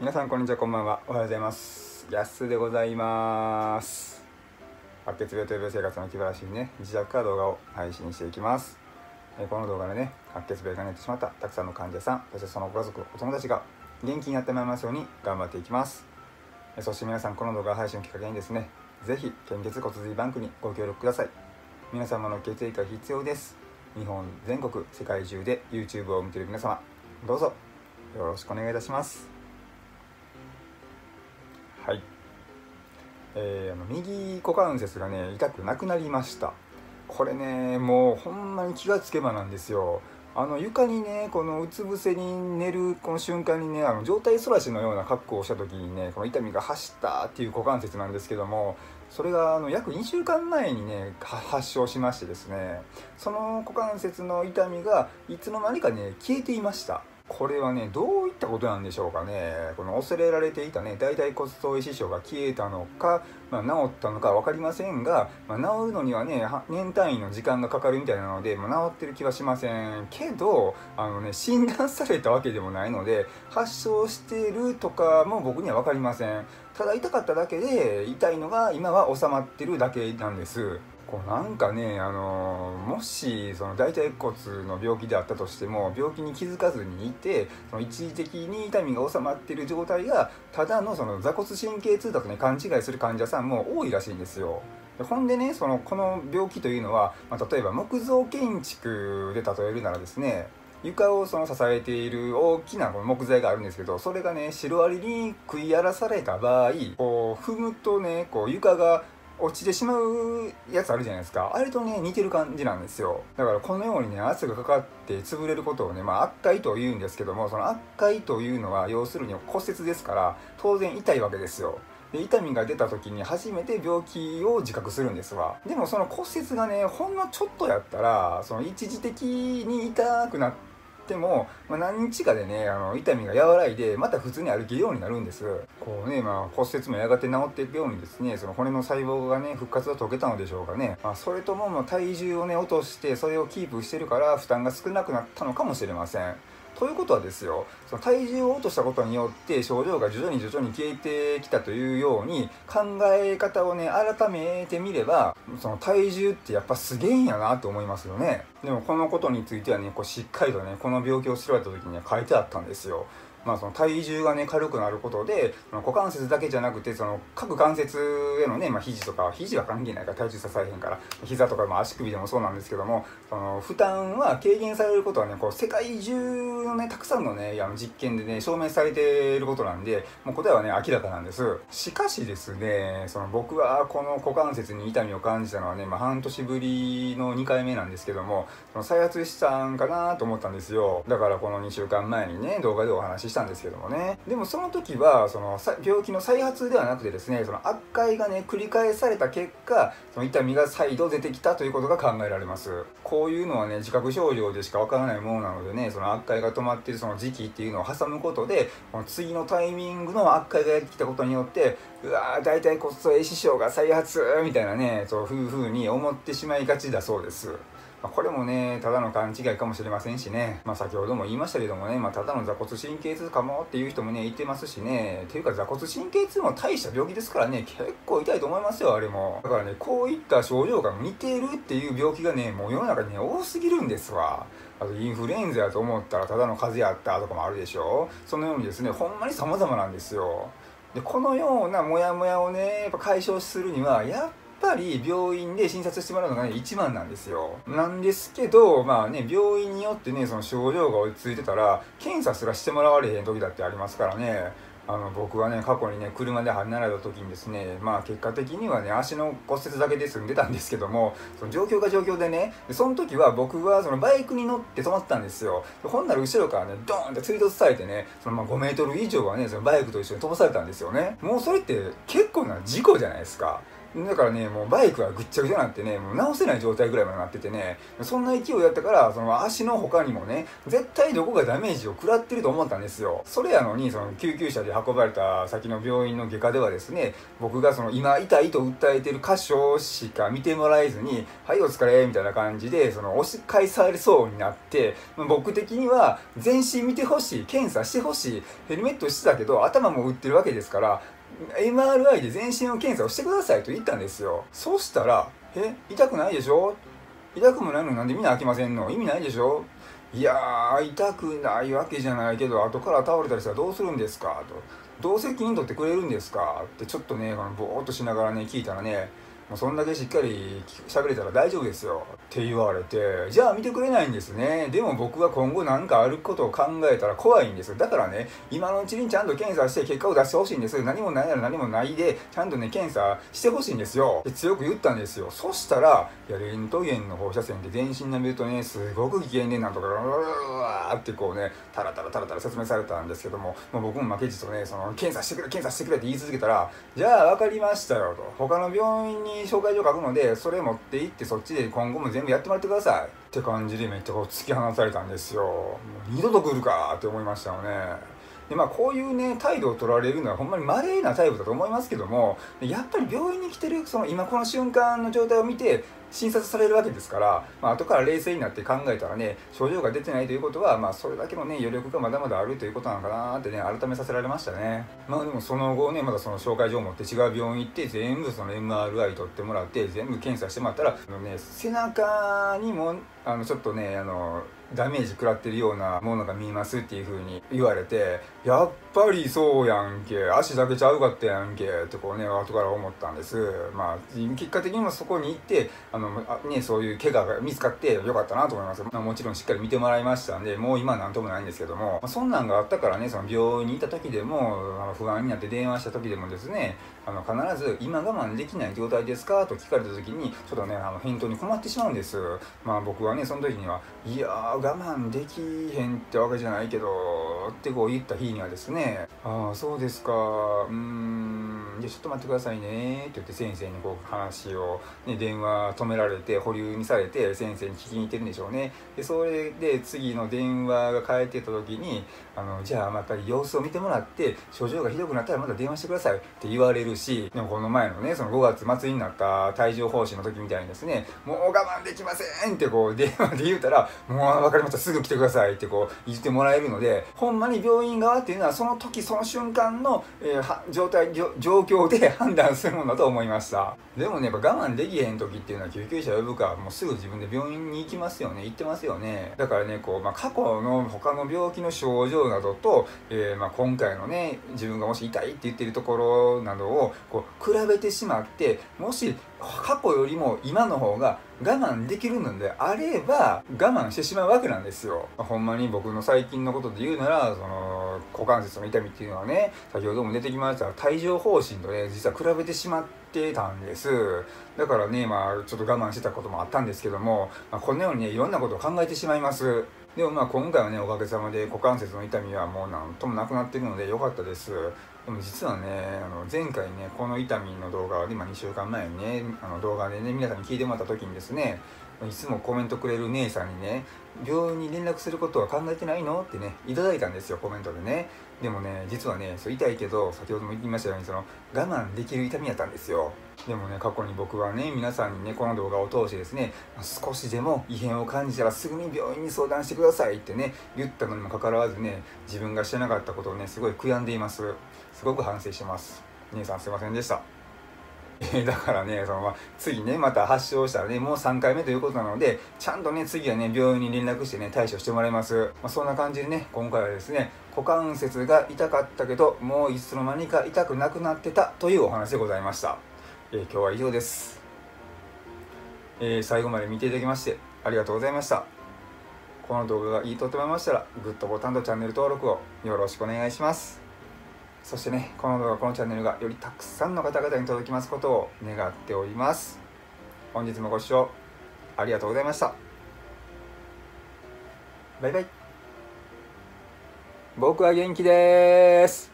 皆さんこんにちはこんばんは。おはようございます。やすでございます白血病という病生活の気晴らしいね自宅から動画を配信していきます。この動画でね白血病がなってしまったたくさんの患者さんそしてそのご家族お友達が元気になってまいりますように頑張っていきます。そして皆さんこの動画配信をきっかけにですねぜひ献血骨髄バンクにご協力ください。皆様の血液が必要です。日本全国世界中で YouTube を見ている皆様どうぞよろしくお願いいたします。はい、えー、あの右股関節がね痛くなくなりました。これねもうほんまに気がつけばなんですよ。あの床にねこのうつ伏せに寝るこの瞬間にねあの上体反らしのような格好をした時にねこの痛みが走ったっていう股関節なんですけどもそれがあの約2週間前にね発症しましてですねその股関節の痛みがいつの間にかね消えていました。これはねどういったことなんでしょうかね。この恐れられていたね大腿骨頭位支症が消えたのか、まあ、治ったのか分かりませんが、まあ、治るのにはね年単位の時間がかかるみたいなので、まあ、治ってる気はしません。けどあのね診断されたわけでもないので発症してるとかも僕には分かりません。ただ痛かっただけで痛いのが今は収まってるだけなんです。こうなんかね、あのもしその大腿骨の病気であったとしても病気に気づかずにいてその一時的に痛みが収まっている状態がただのその座骨神経痛だとね勘違いする患者さんも多いらしいんですよ。ほんでねそのこの病気というのは、まあ、例えば木造建築で例えるならですね床をその支えている大きなこの木材があるんですけどそれがねシロアリに食い荒らされた場合こう踏むとねこう床が落ちてしまうやつあるじゃないですか。あれとね似てる感じなんですよ。だからこのようにね圧がかかって潰れることをねまあ悪解と言うんですけどもその悪解というのは要するに骨折ですから当然痛いわけですよ。で痛みが出た時に初めて病気を自覚するんですわ。でもその骨折がねほんのちょっとやったらその一時的に痛くなってっても、まあ、何日かでねあの痛みが和らいでまた普通に歩けるようになるんです。こうね、まあ、骨折もやがて治っていくようにですねその骨の細胞がね復活が解けたのでしょうかね、まあ、それともま体重をね落としてそれをキープしてるから負担が少なくなったのかもしれません。ということはですよその体重を落としたことによって症状が徐々に徐々に消えてきたというように考え方をね改めてみればその体重ってやっぱすげえんやなと思いますよね。でもこのことについてはねこうしっかりとねこの病気を調べた時には書いてあったんですよ。まあ、その体重がね軽くなることで股関節だけじゃなくてその各関節へのね、まあ、肘とか肘は関係ないから体重支えへんから膝とか、まあ、足首でもそうなんですけどもその負担は軽減されることはねこう世界中のねたくさんのねあの実験でね証明されていることなんでもう答えはね明らかなんです。しかしですねその僕はこの股関節に痛みを感じたのはね、まあ、半年ぶりの2回目なんですけどもその再発したんかなと思ったんですよ。だからこの2週間前にね動画でお話ししたんですけどもね。でもその時はその病気の再発ではなくてですねその悪化がね繰り返された結果その痛みが再度出てきたということが考えられます。こういうのはね自覚症状でしかわからないものなのでねその悪化が止まっているその時期っていうのを挟むことでこの次のタイミングの悪化がやってきたことによってうわー大体骨粗栄師匠が再発みたいなねそういうふうに思ってしまいがちだそうです。まあ、これもね、ただの勘違いかもしれませんしね、まあ、先ほども言いましたけどもね、まあ、ただの座骨神経痛かもっていう人もね、いてますしね、ていうか座骨神経痛も大した病気ですからね、結構痛いと思いますよ、あれも。だからね、こういった症状が似てるっていう病気がね、もう世の中にね、多すぎるんですわ。あとインフルエンザやと思ったらただの風邪やったとかもあるでしょそのようにですね、ほんまに様々なんですよ。で、このようなモヤモヤをね、やっぱ解消するには、やっぱり病院で診察してもらうのがね一番なんですよ。なんですけどまあね病院によってねその症状が落ち着いてたら検査すらしてもらわれへん時だってありますからね。あの僕はね過去にね車で離れた時にですねまあ結果的にはね足の骨折だけで済んでたんですけどもその状況が状況でねでその時は僕はそのバイクに乗って止まったんですよ。ほんなら後ろからねドーンって追突されてねそのまあ5メートル以上はねそのバイクと一緒に飛ばされたんですよね。もうそれって結構な事故じゃないですか。だからねもうバイクはぐっちゃぐちゃになってねもう直せない状態ぐらいまでなっててねそんな勢いやったからその足の他にもね絶対どこがダメージを食らってると思ったんですよ。それやのにその救急車で運ばれた先の病院の外科ではですね僕がその今痛いと訴えてる箇所しか見てもらえずに「はいお疲れ」みたいな感じでその押し返されそうになって僕的には全身見てほしい検査してほしいヘルメットしてたけど頭も打ってるわけですから MRI で全身の検査をしてくださいと言ったんですよ。そしたら「え痛くないでしょ？痛くもないのになんでみんな開きませんの？意味ないでしょいやー痛くないわけじゃないけど後から倒れたりしたらどうするんですか？とどう責任取ってくれるんですか？ってちょっとねぼーっとしながらね聞いたらねもうそんだけしっかり喋れたら大丈夫ですよって言われてじゃあ見てくれないんですね。でも僕は今後何かあることを考えたら怖いんですだからね今のうちにちゃんと検査して結果を出してほしいんです。何もないなら何もないでちゃんとね検査してほしいんですよ。って強く言ったんですよ。そしたらいやレントゲンの放射線で全身舐めるとねすごく危険でなんとかうわーってこうねタラタラタラタラ説明されたんですけども、まあ、僕も負けじとねその検査してくれ検査してくれって言い続けたらじゃあ分かりましたよと。他の病院に紹介状書くのでそれ持って行ってそっちで今後も全部やってもらってください。って感じでめっちゃこう突き放されたんですよ。もう二度と来るかって思いましたよね。でまあこういうね態度を取られるのはほんまに稀なタイプだと思いますけどもやっぱり病院に来てるその今この瞬間の状態を見て診察されるわけですから、まあ後から冷静になって考えたらね症状が出てないということは、まあ、それだけのね余力がまだまだあるということなのかなってね改めさせられましたね。まあでもその後ねまだその紹介状を持って違う病院行って全部その MRI 取ってもらって全部検査してもらったらあの、ね、背中にもあのちょっとねあのダメージ食らってるようなものが見えますっていう風に言われてやっぱりそうやんけ足だけちゃうかったやんけってこうね後から思ったんです。まあ結果的にもそこに行ってあのねそういう怪我が見つかってよかったなと思います、まあ、もちろんしっかり見てもらいましたんでもう今は何ともないんですけども、まあ、そんなんがあったからねその病院にいた時でもあの不安になって電話した時でもですねあの必ず「今我慢できない状態ですか?」と聞かれた時にちょっとねあの返答に困ってしまうんです。まあ僕はねその時には「いやー我慢できへんってわけじゃないけど」ってこう言った日にはですね「ああそうですか。うん。じゃちょっと待ってくださいね」って言って先生にこう話を、ね、電話止められて保留にされて先生に聞きに行ってるんでしょうね。でそれで次の電話が返ってた時にあのじゃあまた様子を見てもらって症状がひどくなったらまた電話してくださいって言われるしでもこの前のねその5月末になった帯状疱疹の時みたいにですねもう我慢できませんってこう電話で言うたらもう分かりましたすぐ来てくださいってこう言ってもらえるのでほんまに病院側っていうのはその時その瞬間の、えー、状態状況で判断するものだと思いました。でもねやっぱ我慢できへん時っていうのは救急車呼ぶかもうすぐ自分で病院に行きますよね。行ってますよね。だからねこう、まあ、過去の他の病気の症状などと、えー、まあ、今回のね自分がもし痛いって言ってるところなどをこう比べてしまってもし過去よりも今の方が我慢できるのであれば我慢してしまうわけなんですよ。ほんまに僕の最近のことで言うならその股関節の痛みっていうのはね先ほども出てきました帯状疱疹とね実は比べてしまってたんです。だからねまあちょっと我慢してたこともあったんですけども、まあ、このようにねいろんなことを考えてしまいます。でもまあ今回はねおかげさまで股関節の痛みはもう何ともなくなってるので良かったです。でも実はねあの前回ねこの痛みの動画を今2週間前にねあの動画でね皆さんに聞いてもらった時にですねいつもコメントくれる姉さんにね病院に連絡することは考えてないの？ってねいただいたんですよコメントでね。でもね実はねそう痛いけど先ほども言いましたようにその我慢できる痛みやったんですよ。でもね過去に僕はね皆さんにねこの動画を通してですね少しでも異変を感じたらすぐに病院に相談してくださいってね言ったのにもかかわらずね自分がしてなかったことをねすごい悔やんでいます。すごく反省してます。姉さんすいませんでした。だからねその、ま次ねまた発症したらねもう3回目ということなのでちゃんとね次はね病院に連絡してね対処してもらいます、まあ、そんな感じでね今回はですね股関節が痛かったけどもういつの間にか痛くなくなってたというお話でございました、えー、今日は以上です、えー、最後まで見ていただきましてありがとうございました。この動画がいいと思いましたらグッドボタンとチャンネル登録をよろしくお願いします。そしてねこの動画このチャンネルがよりたくさんの方々に届きますことを願っております。本日もご視聴ありがとうございました。バイバイ。僕は元気です。